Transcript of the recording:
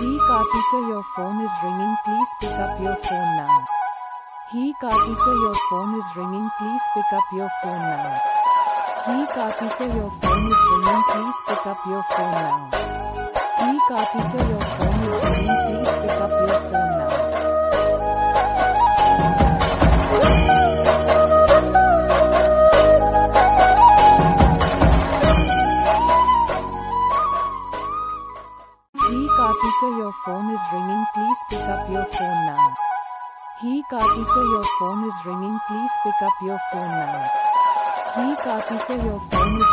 Hey Karthika, your phone is ringing. Please pick up your phone now. Hey Karthika, your phone is ringing. Please pick up your phone now. Hey Karthika, your phone is ringing. Please pick up your phone now. Hey Karthika, your phone Hey Karthika, your phone is ringing. Please pick up your phone now. Hey Karthika, your phone is ringing. Please pick up your phone now. Hey Karthika, your phone is